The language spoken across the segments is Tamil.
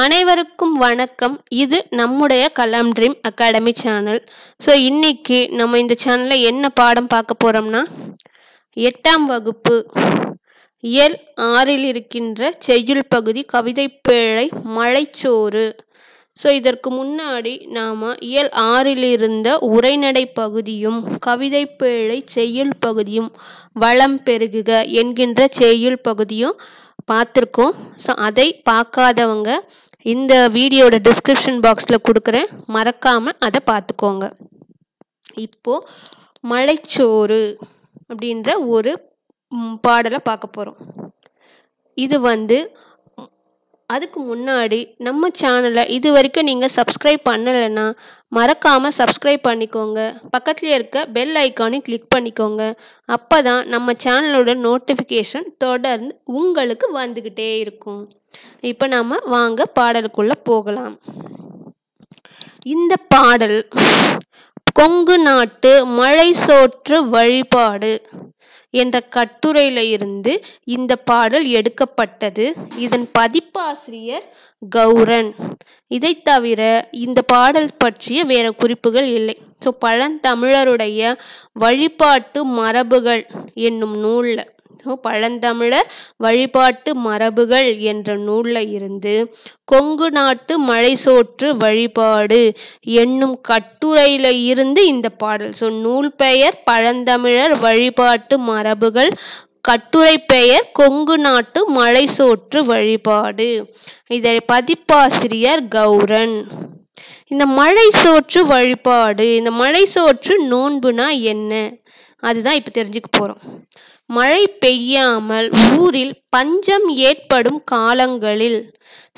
அனைவருக்கும் வணக்கம். இது நம்முடைய Kalam dream academy channel. So இன்னைக்கு நம்ம இந்த சேனலில் என்ன பாடம் பார்க்க போகிறோம்னா எட்டாம் வகுப்பு இயல் ஆறில் இருக்கின்ற செய்யுள் பகுதி கவிதை பேழை மழைச்சோறு ஸோ இதற்கு முன்னாடி நாம் இயல் ஆறில் இருந்த உரைநடை பகுதியும் கவிதை பேழை செய்யுள் பகுதியும் வளம் பெருகுக என்கின்ற செய்யுள் பகுதியும் பார்த்துருக்கோம். ஸோ அதை பார்க்காதவங்க இந்த வீடியோட டிஸ்கிரிப்ஷன் பாக்ஸில் கொடுக்குறேன். மறக்காமல் அதை பார்த்துக்கோங்க இப்போது மலைச்சோறு அப்படின்ற ஒரு பாடலை பார்க்க போகிறோம் இது வந்து அதுக்கு முன்னாடி நம்ம சேனலை இது வரைக்கும் நீங்கள் சப்ஸ்கிரைப் பண்ணலைன்னா மறக்காமல் சப்ஸ்கிரைப் பண்ணிக்கோங்க. பக்கத்துலேயே இருக்க பெல் ஐக்கானையும் கிளிக் பண்ணிக்கோங்க. அப்போ தான் நம்ம சேனலோட நோட்டிஃபிகேஷன் தொடர்ந்து உங்களுக்கு வந்துக்கிட்டே இருக்கும். இப்போ நம்ம வாங்க பாடலுக்குள்ளே போகலாம். இந்த பாடல் கொங்கு நாட்டு மழை சோற்று வழிபாடு. என்ற கட்டுரையிலிருந்து இந்த பாடல் எடுக்கப்பட்டது. இதன் பதிப்பாசிரியர் கௌரன். இதை தவிர இந்த பாடல் பற்றிய வேற குறிப்புகள் இல்லை. ஸோ பழந்தமிழருடைய வழிபாட்டு மரபுகள் என்னும் நூலில் பழந்தமிழர் வழிபாட்டு மரபுகள் என்ற நூலில் இருந்து கொங்கு நாட்டு மழைசோற்று வழிபாடு என்னும் கட்டுரையில இருந்து இந்த பாடல். ஸோ நூல் பெயர் பழந்தமிழர் வழிபாட்டு மரபுகள் கட்டுரை பெயர் கொங்கு நாட்டு மழைசோற்று வழிபாடு இதை பதிப்பாசிரியர் கௌரன். இந்த மழை சோற்று வழிபாடு இந்த மழை சோற்று நோன்புனா என்ன? அதுதான் இப்போ தெரிஞ்சுக்க போகிறோம் மழை பெய்யாமல் ஊரில் பஞ்சம் ஏற்படும் காலங்களில்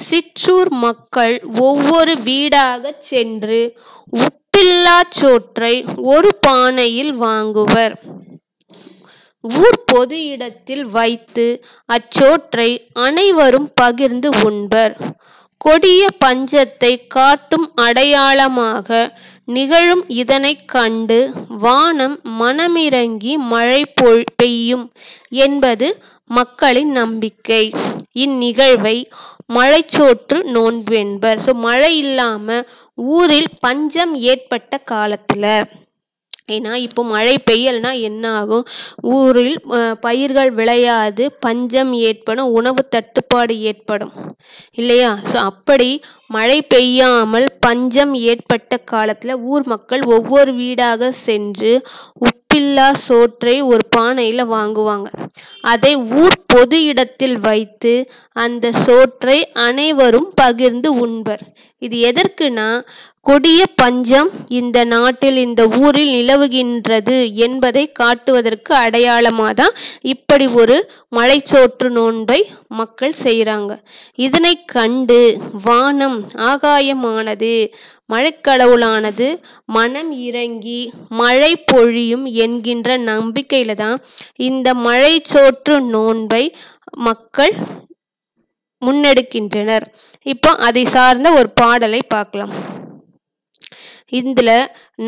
சிற்றூர் மக்கள் ஒவ்வொரு வீடாக சென்று உப்பில்லா சோற்றை ஒரு பானையில் வாங்குவர். ஊர் பொது இடத்தில் வைத்து அச்சோற்றை அனைவரும் பகிர்ந்து உண்பர். கொடிய பஞ்சத்தை காட்டும் அடையாளமாக நிகழும் இதனைக் கண்டு வானம் மனமிறங்கி மழை பொழ் பெய்யும் என்பது மக்களின் நம்பிக்கை. இந்நிகழ்வை மழைச்சோற்று நோன்பு என்பர். ஸோ மழை இல்லாமல் ஊரில் பஞ்சம் ஏற்பட்ட காலத்தில் ஏன்னா இப்போ மழை பெய்யலைன்னா என்ன ஆகும் ஊரில் பயிர்கள் விளையாது பஞ்சம் ஏற்படும் உணவு தட்டுப்பாடு ஏற்படும். இல்லையா? ஸோ அப்படி மழை பெய்யாமல் பஞ்சம் ஏற்பட்ட காலத்தில் ஊர் மக்கள் ஒவ்வொரு வீடாக சென்று உப்பில்லா சோற்றை ஒரு பானையில் வாங்குவாங்க. அதை ஊர் பொது இடத்தில் வைத்து அந்த சோற்றை அனைவரும் பகிர்ந்து உண்பர். இது எதற்குனா கொடிய பஞ்சம் இந்த நாட்டில் இந்த ஊரில் நிலவுகின்றது என்பதை காட்டுவதற்கு அடையாளமாக தான் இப்படி ஒரு மலைச்சோற்று நோன்பை மக்கள் செய்கிறாங்க. இதனை கண்டு வானம் ஆகாயமானது மழைக்கடவுளானது மனம் இறங்கி மழை பொழியும் என்கின்ற நம்பிக்கையில தான் இந்த மழைச்சோற்று நோன்பை மக்கள் முன்னெடுக்கின்றனர். இப்போ அதை சார்ந்த ஒரு பாடலை பார்க்கலாம். இதில்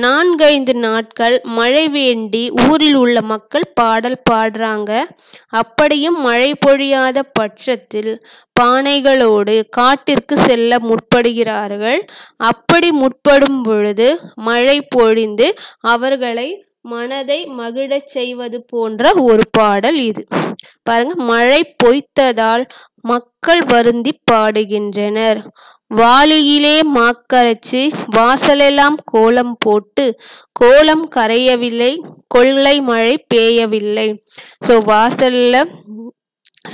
நான்கைந்து நாட்கள் மழை வேண்டி ஊரில் உள்ள மக்கள் பாடல் பாடுறாங்க. அப்படியும் மழை பொழியாத பட்சத்தில் பானைகளோடு காட்டிற்கு செல்ல முற்படுகிறார்கள். அப்படி முற்படும் பொழுது மழை பொழிந்து அவர்களை மனதை மகிழச் செய்வது போன்ற ஒரு பாடல் இது. பாருங்க மழை பொய்த்ததால் மக்கள் வருந்தி பாடுகின்றனர். வாளியிலே மாக்கரைச்சி வாசலெல்லாம் கோலம் போட்டு கோலம் கரையவில்லை கொள்ளை மழை பெய்யவில்லை. ஸோ வாசலில்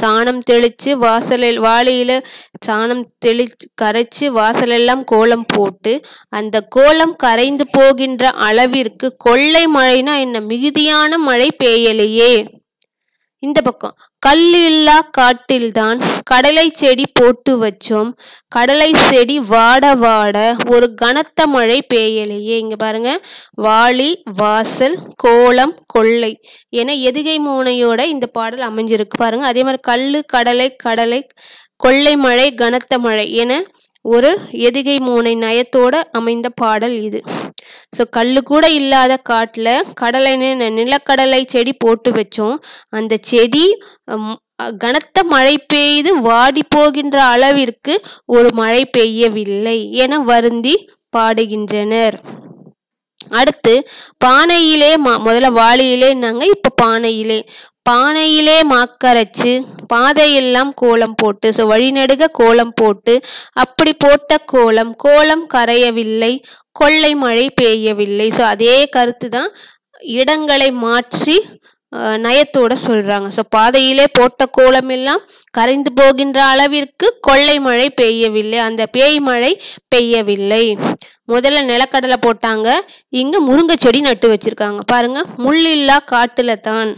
சாணம் தெளித்து வாசலில் வாளியில் சாணம் தெளிச்சு கரைச்சி வாசலெல்லாம் கோலம் போட்டு அந்த கோலம் கரைந்து போகின்ற அளவிற்கு கொள்ளை மழைனா என்ன? மிகுதியான மழை பெய்யலையே. இந்த பக்கம். கல் இல்லா காட்டில்தான் கடலை செடி போட்டு வச்சோம். கடலை செடி வாட வாட ஒரு கனத்த மழை பெய்யலையே. இங்கே பாருங்க. வாளி வாசல் கோலம் கொள்ளை என எதுகை மூனையோட இந்த பாடல் அமைஞ்சிருக்கு. பாருங்க. அதே மாதிரி கல் கடலை கடலை கொள்ளை மழை கனத்த மழை என ஒரு எதுகை மூனை நயத்தோட அமைந்த பாடல் இது. ஸோ கல் கூட இல்லாத காட்டில் கடலை நிலக்கடலை செடி போட்டு வச்சோம். அந்த செடி கனத்த மழை பெய்து வாடி போகின்ற அளவிற்கு ஒரு மழை பெய்யவில்லை என வருந்தி பாடுகின்றனர். அடுத்து பானையிலே மா முதல்ல வாளியிலேன்னாங்க இப்போ பானையிலே பானையிலே மாக்கரைச்சு பாதையெல்லாம் கோலம் போட்டு ஸோ வழிநெடுக கோலம் போட்டு அப்படி போட்ட கோலம் கோலம் கரையவில்லை கொள்ளை மழை பெய்யவில்லை. ஸோ அதே கருத்து தான் இடங்களை மாற்றி நயத்தோட சொல்றாங்க. ஸோ பாதையிலே போட்ட கோலம் எல்லாம் கரைந்து போகின்ற அளவிற்கு கொள்ளை மழை பெய்யவில்லை. அந்த பேய் மழை பெய்யவில்லை. முதல்ல நிலக்கடலை போட்டாங்க. இங்க முருங்கை செடி நட்டு வச்சிருக்காங்க. பாருங்க முள்ளில்லா காட்டுல தான்.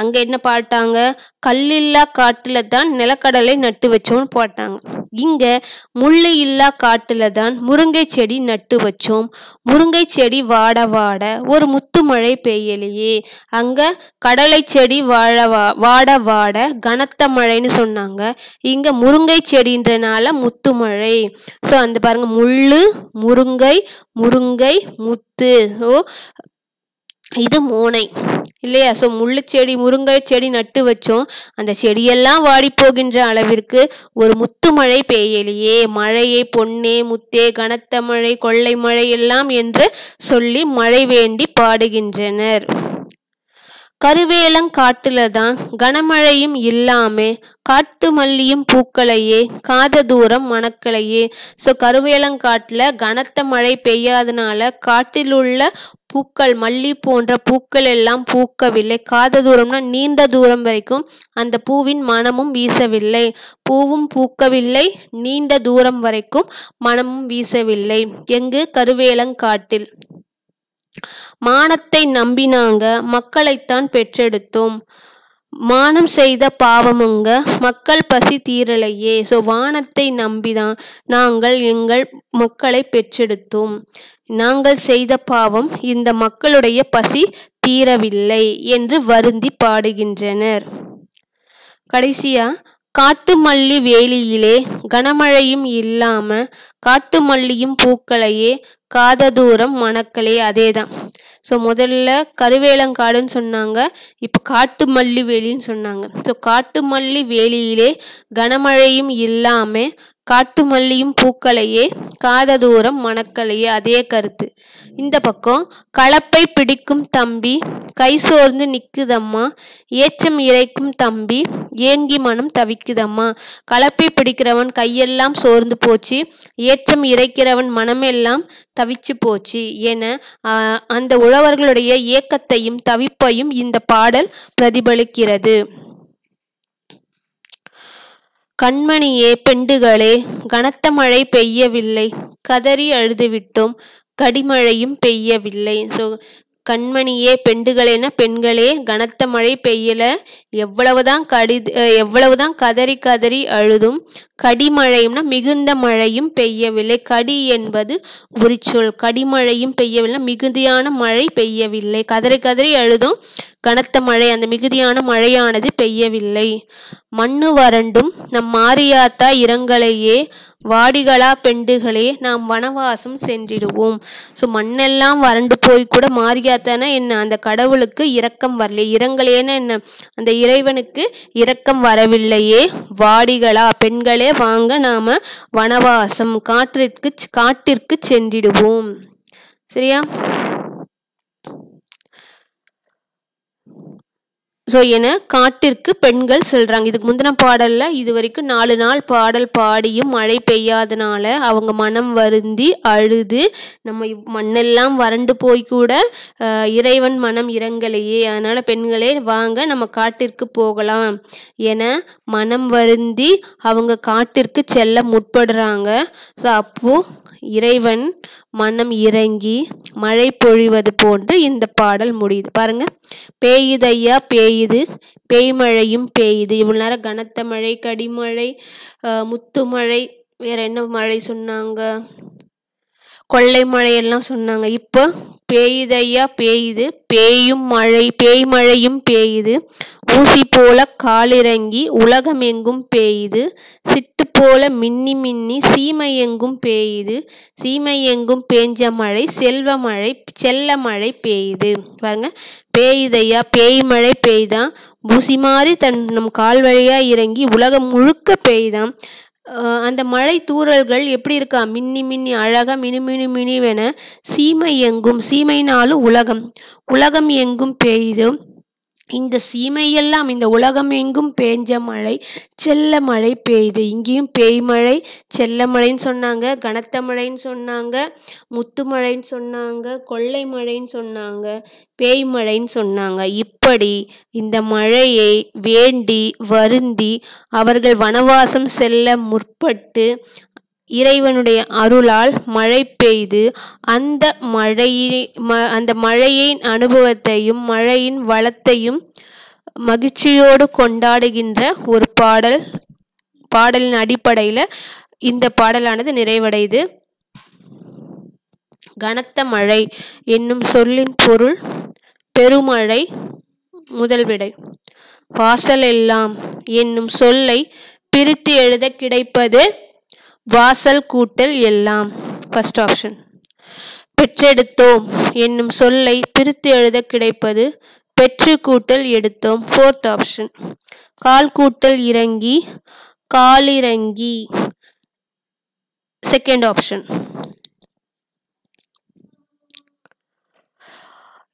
அங்க என்ன பாட்டாங்க? கல்லில்லா காட்டுல தான் நிலக்கடலை நட்டு வச்சோம்னு போட்டாங்க. இங்க முள்ளு இல்லா காட்டுல தான் முருங்கை செடி நட்டு வச்சோம். முருங்கை செடி வாட வாட ஒரு முத்து மழை பெய்யலையே. அங்க கடலை செடி வாழ வா வாட வாட கனத்த மழைன்னு சொன்னாங்க. இங்கே முருங்கை செடின்றனால முத்து மழை. ஸோ அந்த பாருங்க முள்ளு முருங்கை முருங்கை முத்து. ஸோ இது மோனை. இல்லையா? ஸோ முள்ளு செடி முருங்கை செடி நட்டு வச்சோம். அந்த செடியெல்லாம் வாடி போகின்ற அளவிற்கு ஒரு முத்து மழை பெய்யலையே. மழையே பொன்னே முத்தே கனத்த மழை கொள்ளை மழை எல்லாம் என்று சொல்லி மழை வேண்டி பாடுகின்றனர். கருவேலங்காட்டுல தான் கனமழையும் இல்லாமே காட்டு மல்லியும் பூக்களையே காத தூரம் மணக்கலையே ஸோ கருவேலங்காட்டில் கனத்த மழை பெய்யாதனால காட்டில் உள்ள பூக்கள் மல்லி போன்ற பூக்கள் எல்லாம் பூக்கவில்லை. காத தூரம்னா நீண்ட தூரம் வரைக்கும் அந்த பூவின் மனமும் வீசவில்லை. பூவும் பூக்கவில்லை நீண்ட தூரம் வரைக்கும் மனமும் வீசவில்லை. எங்கு? கருவேலங்காட்டில். மானத்தை நம்பினாங்க மக்களைத்தான் பெற்றெடுத்தோம். மானம் செய்த பாவமுங்க மக்கள் பசி தீரலையே. ஸோ வானத்தை நம்பிதான் நாங்கள் எங்கள் மக்களை பெற்றெடுத்தோம். நாங்கள் செய்த பாவம் இந்த மக்களுடைய பசி தீரவில்லை என்று வருந்தி பாடுகின்றனர். கடைசியா காட்டு மல்லி வேலியிலே கனமழையும் இல்லாம காட்டு மல்லியும் பூக்களையே காத தூரம் மணக்களே அதேதான். ஸோ முதல்ல கருவேலங்காடுன்னு சொன்னாங்க. இப்போ காட்டு மல்லி வேலின்னு சொன்னாங்க. ஸோ காட்டு மல்லி வேலியிலே கனமழையும் இல்லாம காட்டு மல்லியும் பூக்களையே காத தூரம் மணக்கலையே அதே கருத்து. இந்த பக்கம் களப்பை பிடிக்கும் தம்பி கை சோர்ந்து நிற்குதம்மா ஏற்றம் இறைக்கும் தம்பி ஏங்கி மனம் தவிக்குதம்மா. களப்பை பிடிக்கிறவன் கையெல்லாம் சோர்ந்து போச்சு ஏற்றம் இறைக்கிறவன் மனமெல்லாம் தவிச்சு போச்சு என அந்த உழவர்களுடைய ஏக்கத்தையும் தவிப்பையும் இந்த பாடல் பிரதிபலிக்கிறது. கண்மணியே பெண்டுகளே கனத்த மழை பெய்யவில்லை. கதறி அழுதுவிட்டோம். கடிமழையும் பெய்யவில்லை. ஸோ கண்மணியே பெண்டுகளேன பெண்களே கனத்த மழை பெய்யல. எவ்வளவுதான் கடி எவ்வளவுதான் கதறி கதறி அழுதும் கடிமழையும்னா மிகுந்த மழையும் பெய்யவில்லை. கடி என்பது உரிச்சொல். கடிமழையும் பெய்யவில்லை மிகுதியான மழை பெய்யவில்லை. கதறி கதறி அழுதும் கனத்த மழை அந்த மிகுதியான மழையானது பெய்யவில்லை. மண்ணு வறண்டும் நம் மாரியாத்தா இரங்கலையே வாடிகளா பெண்டுகளே நாம் வனவாசம் சென்றிடுவோம். ஸோ மண்ணெல்லாம் வறண்டு போய் கூட மாறியாத்தானே என்ன? அந்த கடவுளுக்கு இரக்கம் வரலையே இரங்கலேன்னு என்ன? அந்த இறைவனுக்கு இரக்கம் வரவில்லையே. வாடிகளா பெண்களே வாங்க நாம வனவாசம் காற்றிற்கு காட்டிற்கு சென்றிடுவோம். சரியா? ஸோ என காட்டிற்கு பெண்கள் செல்கிறாங்க இதுக்கு முந்தின பாடலில் இது வரைக்கும் நாலு நாள் பாடல் பாடியும் மழை பெய்யாதனால அவங்க மனம் வருந்தி அழுது நம்ம மண்ணெல்லாம் வறண்டு போய் கூட இறைவன் மனம் இறங்கலையே. அதனால் பெண்களே வாங்க நம்ம காட்டிற்கு போகலாம். என மனம் வருந்தி அவங்க காட்டிற்கு செல்ல முற்படுறாங்க. ஸோ அப்போது இறைவன் மனம் இறங்கி மழை பொழிவது போன்று இந்த பாடல் முடியுது. பாருங்க. பேயுதையா பேயுது பேய்மழையும் பேயுது இவ்வளவு நேரம் கனத்த மழை கடிமழை முத்து மழை வேற என்ன மழை சொன்னாங்க? கொள்ளை மழை எல்லாம் சொன்னாங்க. இப்போ பேயுதையா பேயுது பேயும் மழை பேய் மழையும் பேயுது ஊசி போல காலிறங்கி உலகமெங்கும் பேயுது சிட்டு போல மின்னி மின்னி சீமை எங்கும் பேயுது. சீமை எங்கும் பேஞ்ச மழை செல்வ மழை செல்ல மழை பெய்யுது. பாருங்க. பேயுதையா? பேய் மழை பெய்தான். பூசி மாதிரி தன் நம் கால் வழியா இறங்கி உலகம் முழுக்க பெய்தான். அந்த மழை தூறல்கள் எப்படி இருக்கா? மின்னி மின்னி அழகா மினு மினு மினுவென சீமை எங்கும் சீமைனாலும் உலகம். உலகம் எங்கும் பெய்தும் இந்த சீமையெல்லாம் இந்த உலகம் எங்கும் பேஞ்ச மழை செல்ல மழை பெய்யுது இங்கேயும் பேய் மழை செல்ல மழைன்னு சொன்னாங்க கனத்த மழைன்னு சொன்னாங்க முத்து மழைன்னு சொன்னாங்க கொள்ளை மழைன்னு சொன்னாங்க பேய் மழைன்னு சொன்னாங்க. இப்படி இந்த மழையை வேண்டி வருந்தி அவர்கள் வனவாசம் செல்ல முற்பட்டு இறைவனுடைய அருளால் மழை பெய்து அந்த மழையை ம அந்த மழையின் அனுபவத்தையும் மழையின் வளத்தையும் மகிழ்ச்சியோடு கொண்டாடுகின்ற ஒரு பாடல் பாடலின் அடிப்படையில் இந்த பாடலானது நிறைவடையுது. கனத்த மழை என்னும் சொல்லின் பொருள் பெருமழை முதல் விடை. வாசல் எல்லாம் என்னும் சொல்லை பிரித்து எழுத கிடைப்பது வாசல் கூட்டல் எல்லாம். ஃபர்ஸ்ட் ஆப்ஷன் பெற்றெடுத்தோம். என்னும் சொல்லை பிரித்து எழுத கிடைப்பது பெற்று கூட்டல் எடுத்தோம். ஃபோர்த் ஆப்ஷன் கால் கூட்டல் இறங்கி காலிறங்கி செகண்ட் ஆப்ஷன்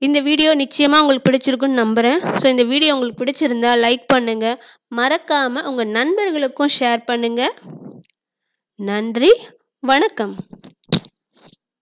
இந்த வீடியோ நிச்சயமாக உங்களுக்கு பிடிச்சிருக்குன்னு நம்புகிறேன் ஸோ இந்த வீடியோ உங்களுக்கு பிடிச்சிருந்தா லைக் பண்ணுங்கள் மறக்காமல் உங்கள் நண்பர்களுக்கும் ஷேர் பண்ணுங்கள் நன்றி வணக்கம்.